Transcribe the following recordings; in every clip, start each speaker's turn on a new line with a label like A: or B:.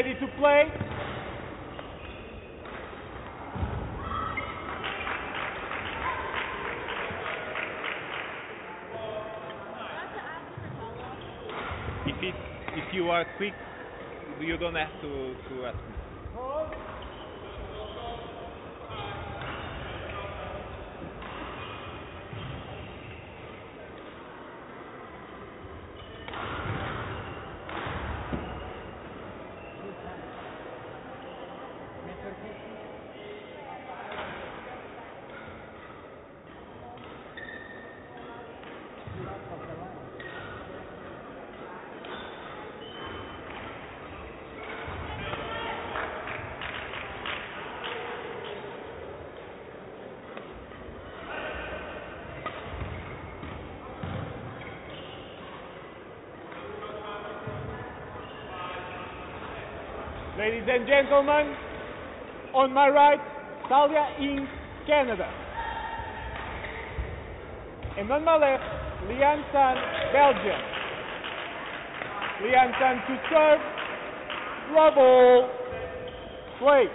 A: Ready to play? If it, if you are quick, you don't have to, to ask me. Ladies and gentlemen, on my right, Talia Ng Canada. And on my left, Lianne Tan, Belgium. Lianne Tan to serve, trouble, play.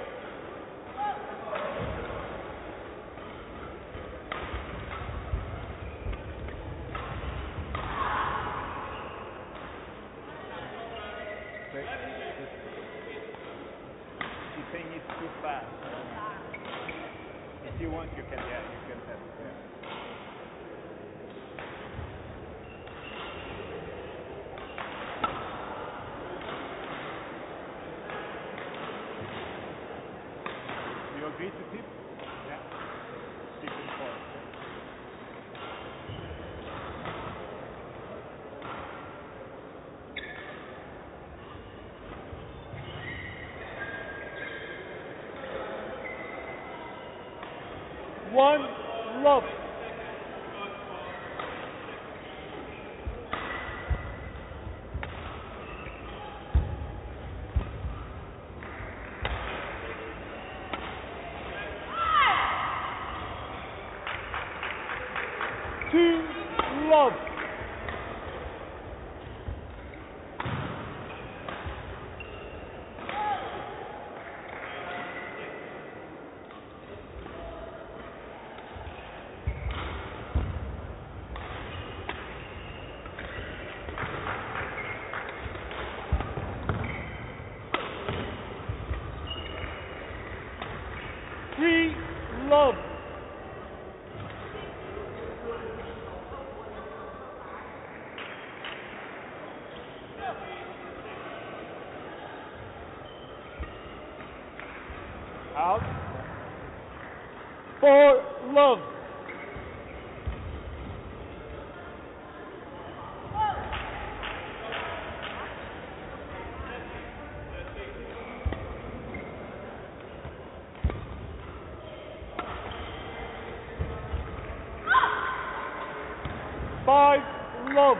A: Too fast. If you want, you can, yeah, you can have it. Yeah. One love. Two love. Three love. Out. Four love. Five love.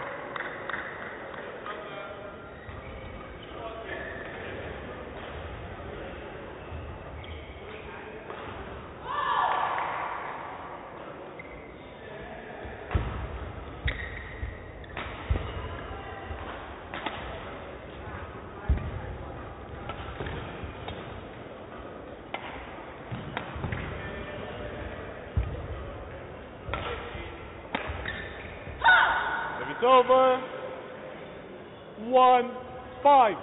A: Service over. One, five.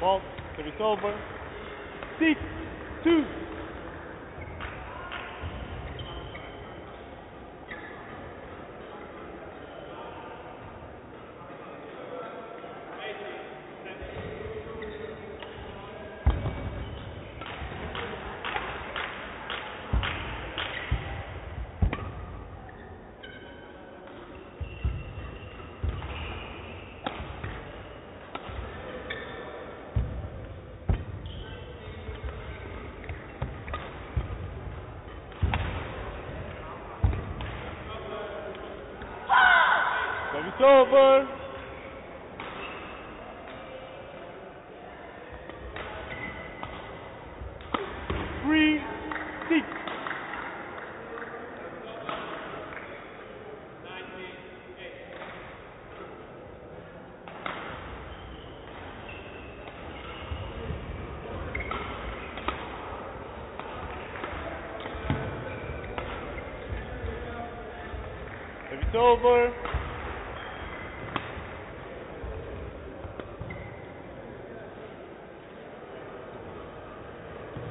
A: Ball, service over. Six, two. Service over. Three, six. Service over.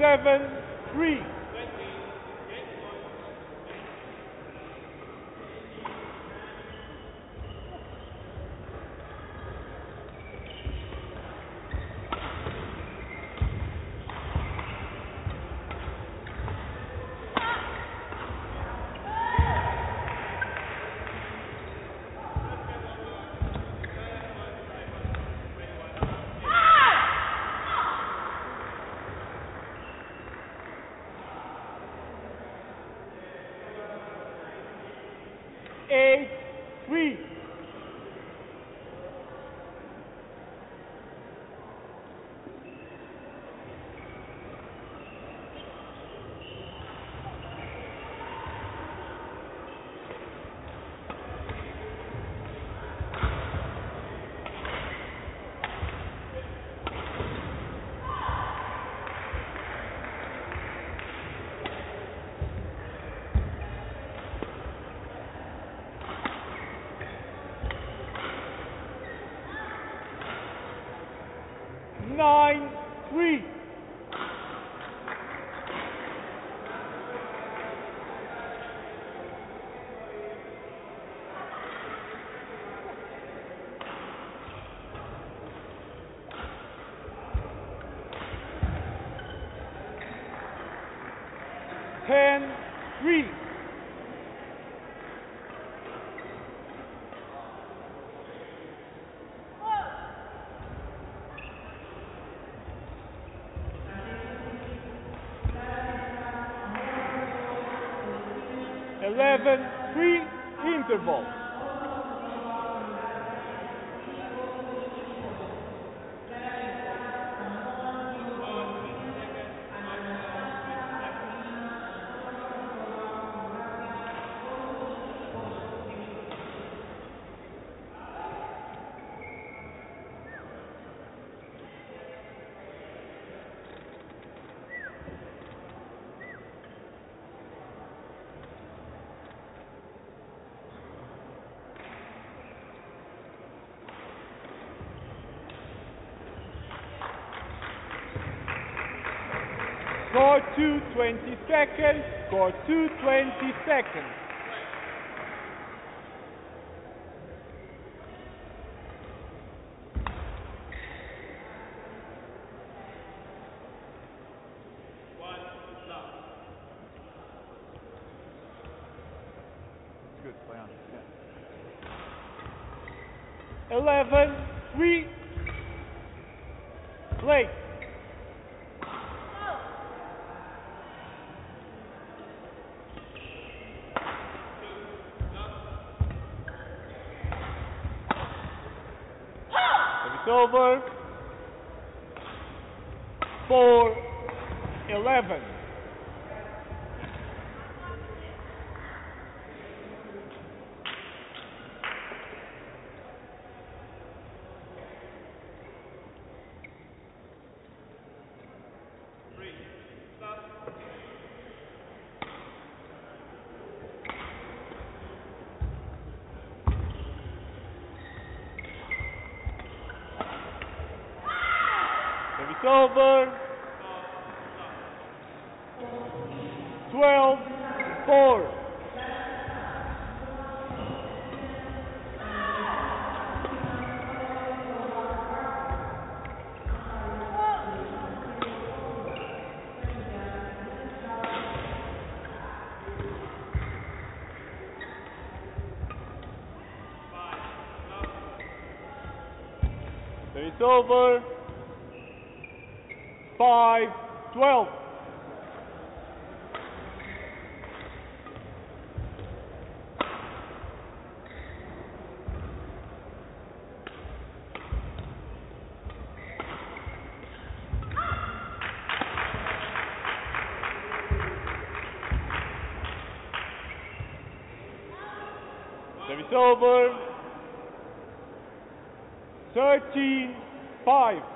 A: seven, three. Eight, three. Nine, three. Ten, three. Eleven, three, interval. Score two, 20 seconds. Score two, 20 seconds. silver, 411. Over. 5 12. Service over. 13 5.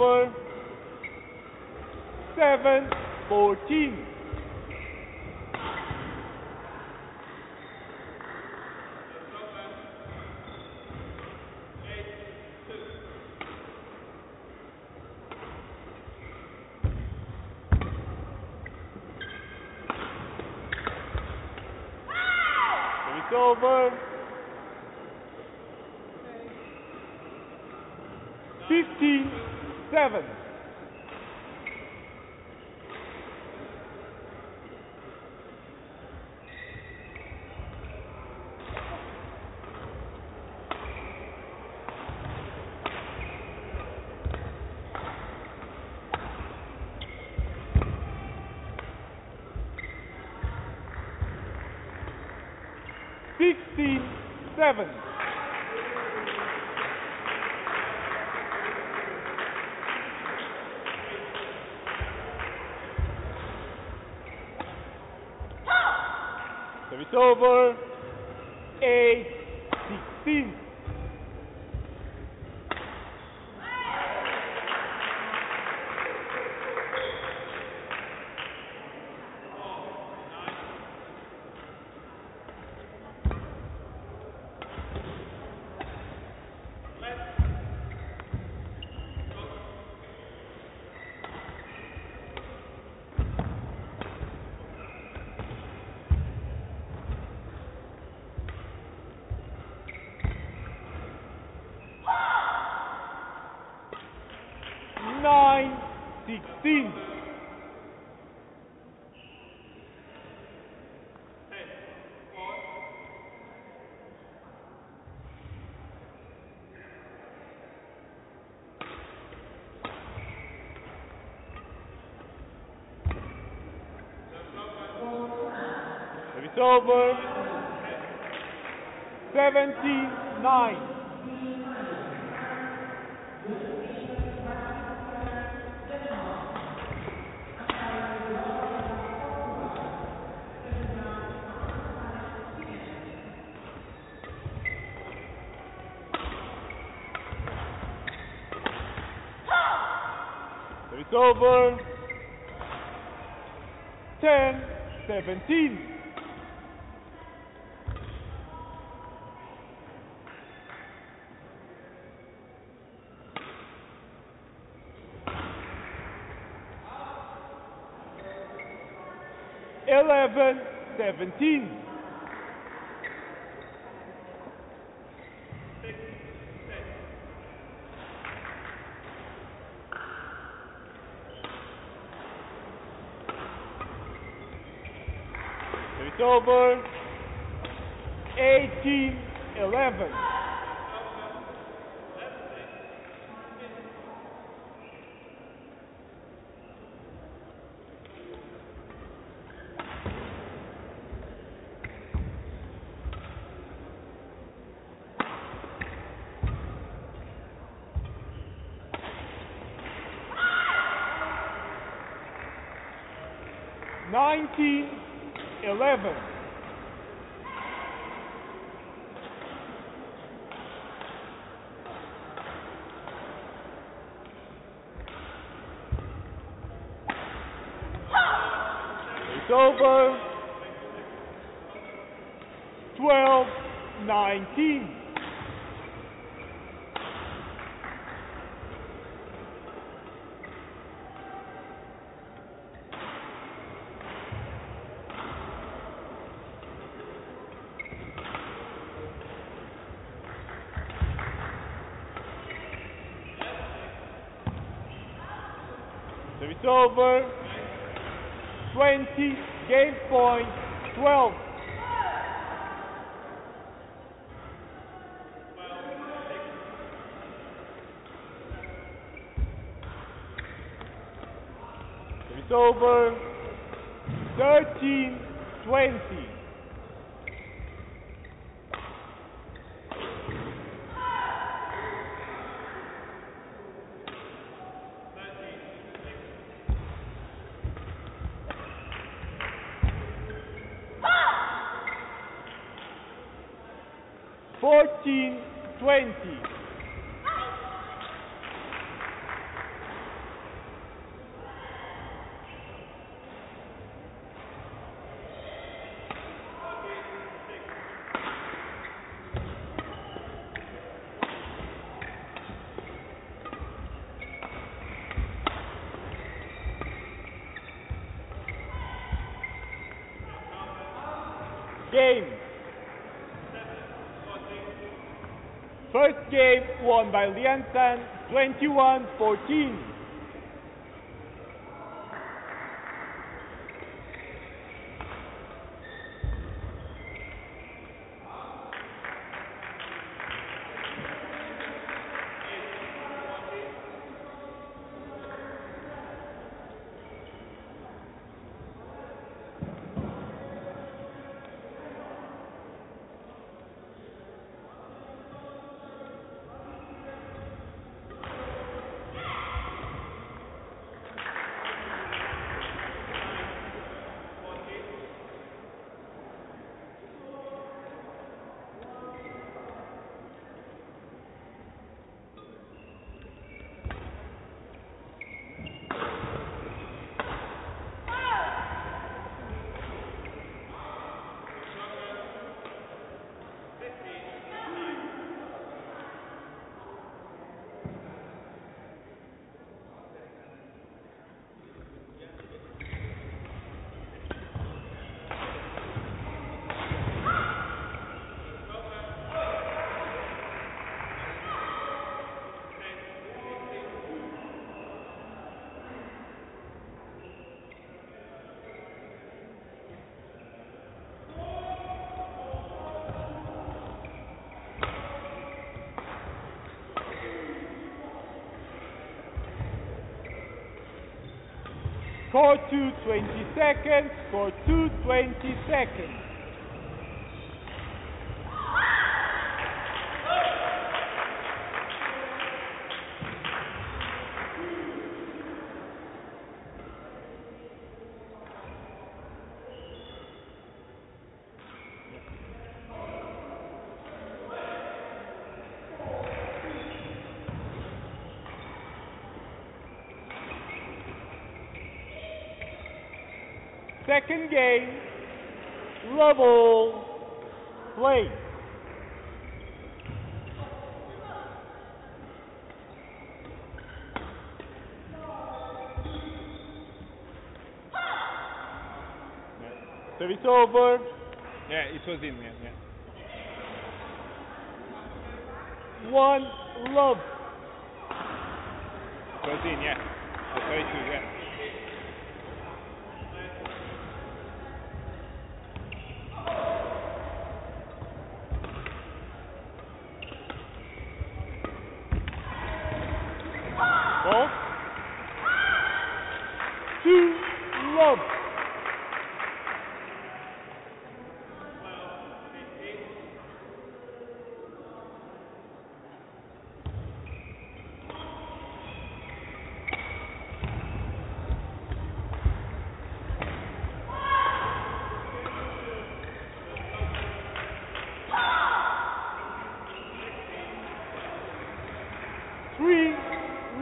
A: number 714. Seven. Service over. 15. It's over. 79. Over. 10, 17. Eleven, seventeen. It's over. 18 11. Nineteen eleven. It's over. 12 19. Service over. 20, game point, 12. October 1320. Game. First game won by Lianne Tan, 21-14. Score 2, 20 seconds. Score 2, 20 seconds. Second game, level play. Service over.
B: Yeah, it was in. Yeah, yeah.
A: One love.
B: It was in. Yeah. The 32. Yeah.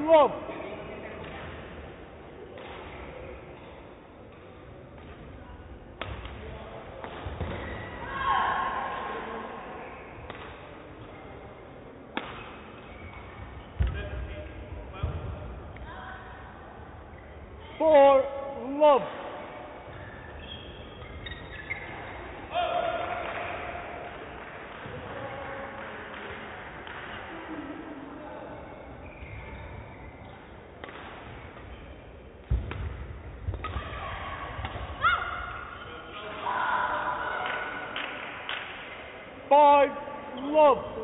A: love. Four love. Five love.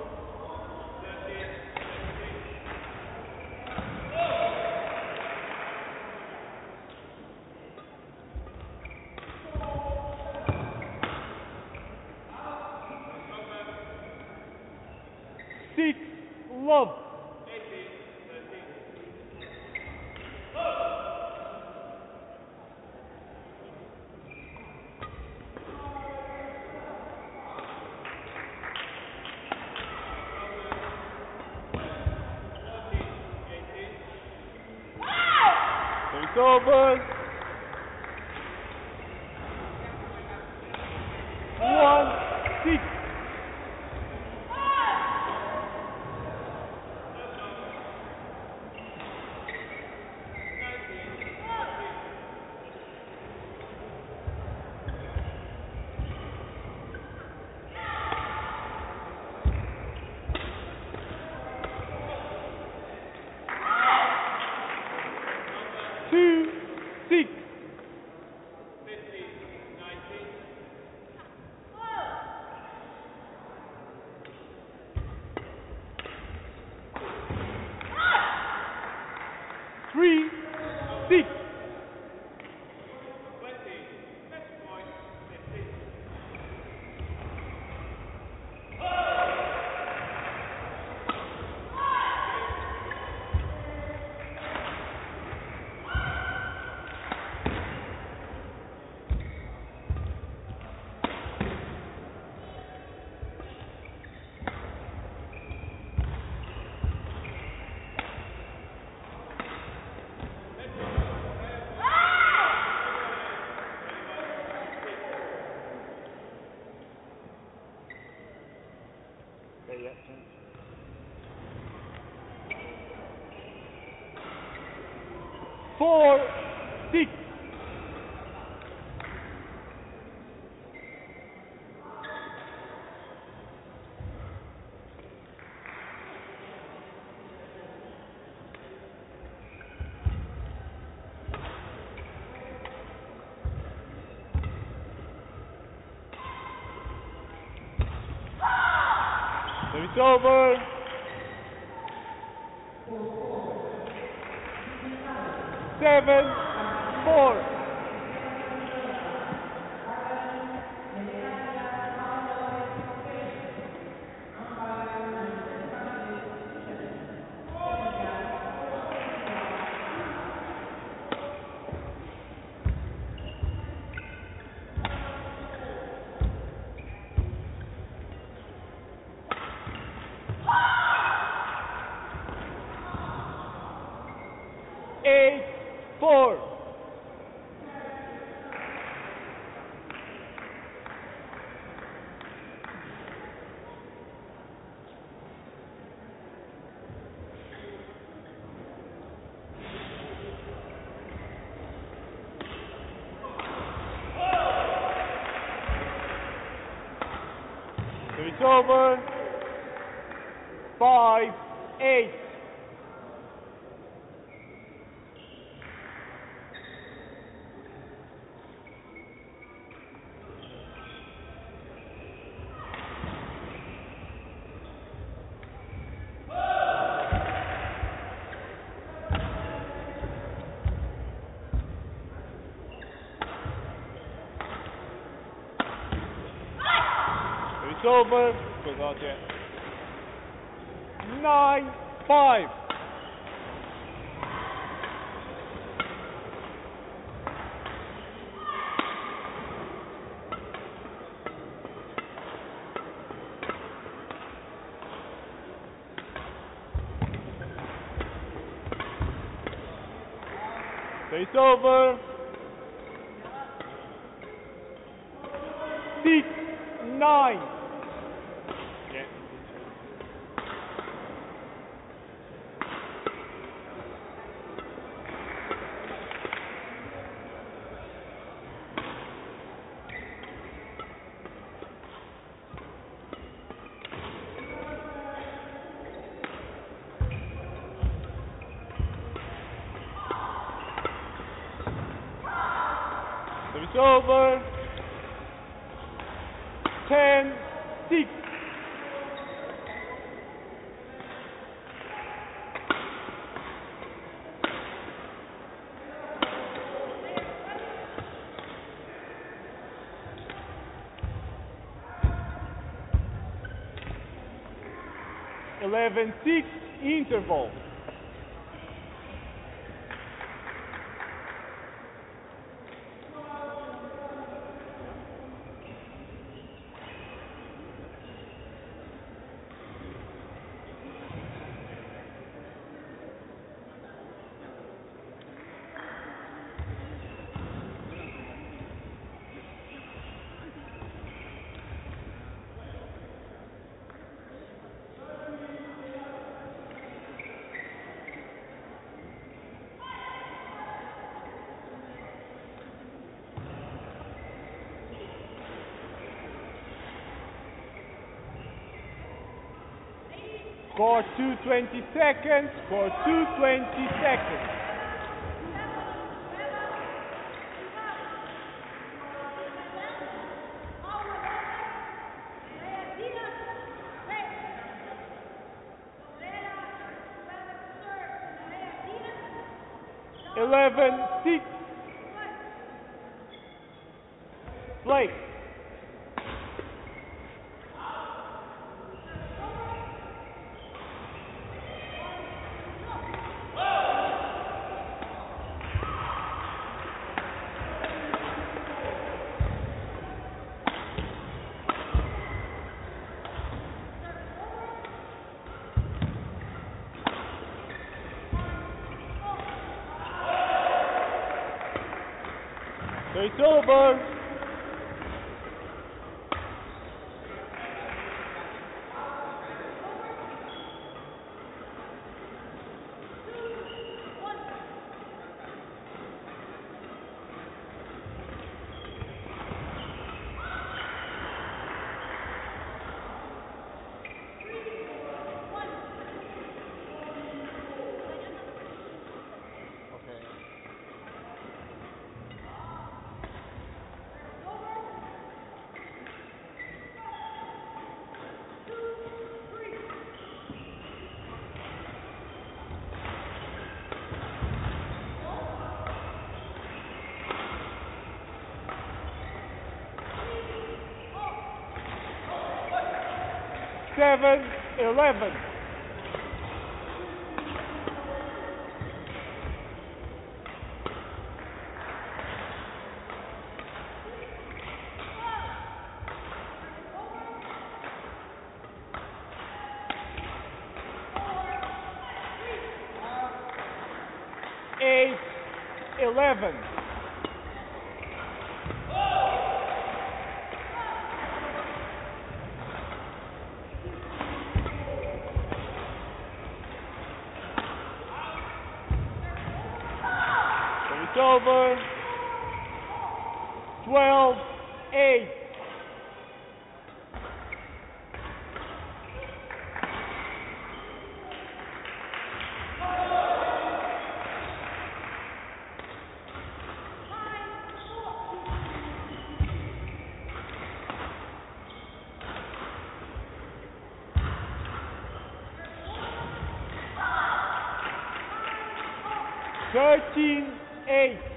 A: Seven, four. Eight, four. It's over. Five, eight. Over. five. It's over. It's over. Ten, six. Eleven, six, interval. Score 220 seconds, for 220 seconds. Eleven, Silva.
B: 11,
A: 11. 13,
B: 8.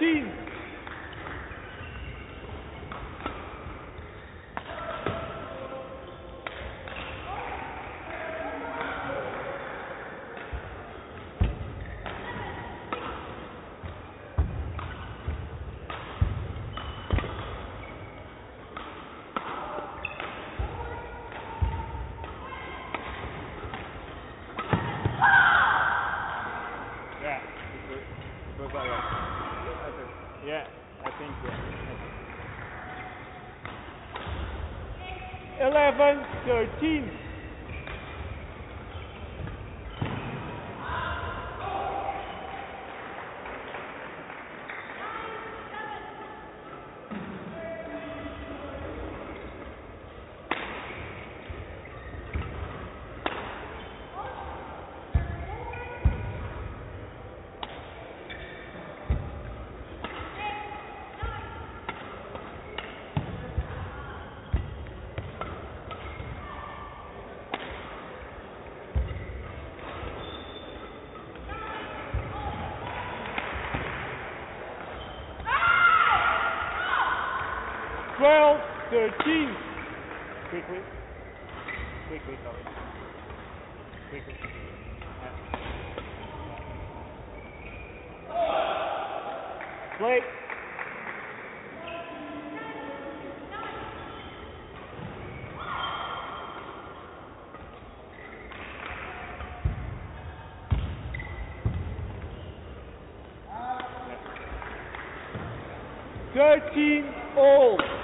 B: team
A: 11, 13. 13 all.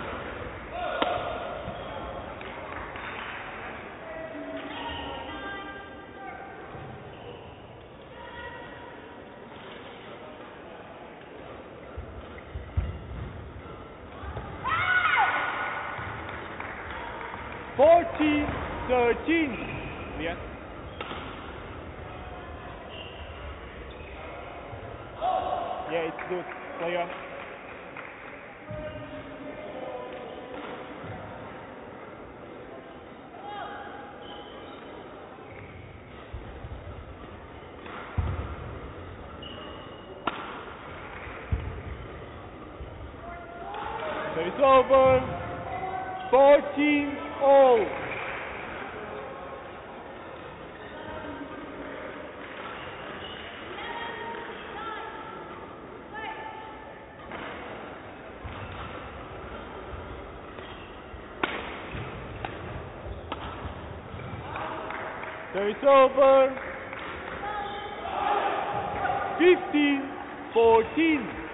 A: is over. 15 14.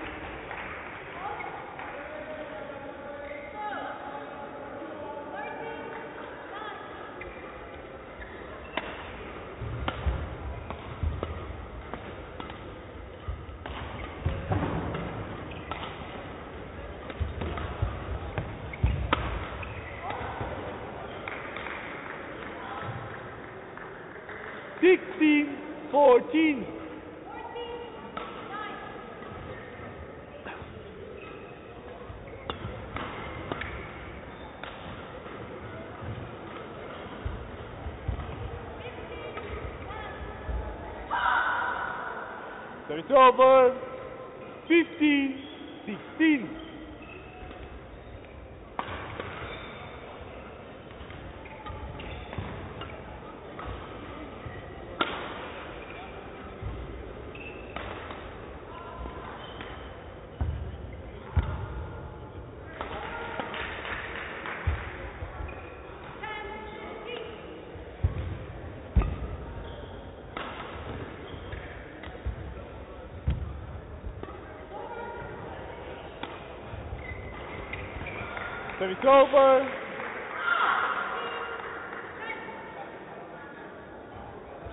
A: So it's.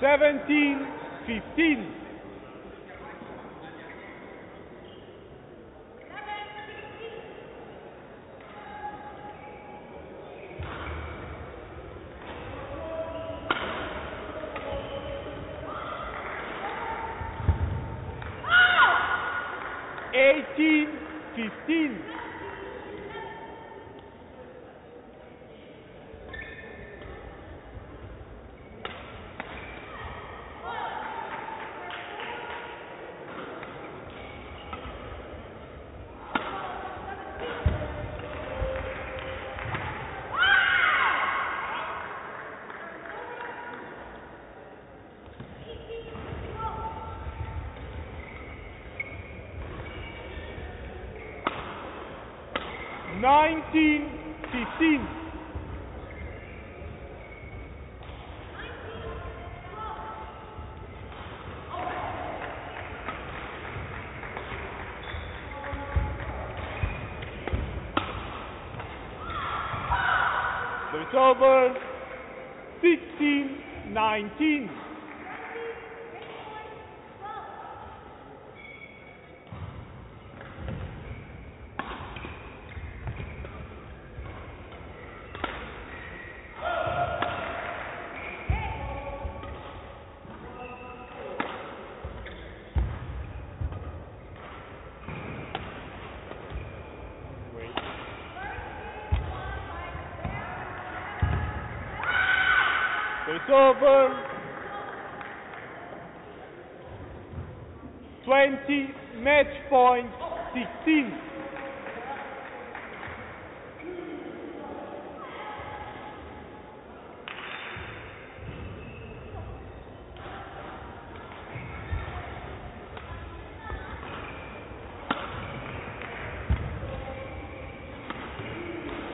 A: Seventeen fifteen. It's over 16 19. Over. 20 match point 16.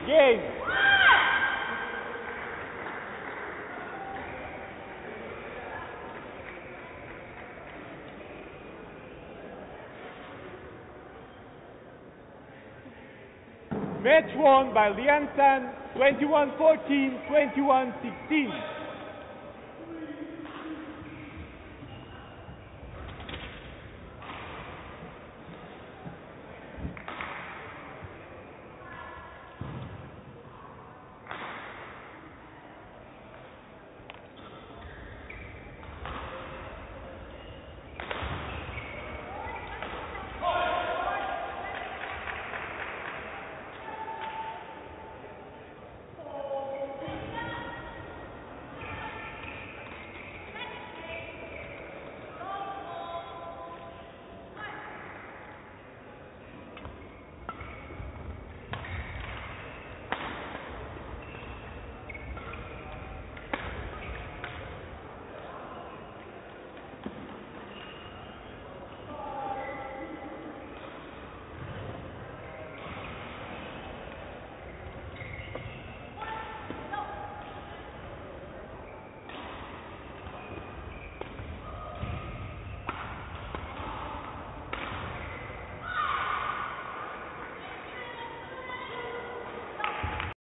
A: Game. Match won by Lianne Tan 21-14, 21-16.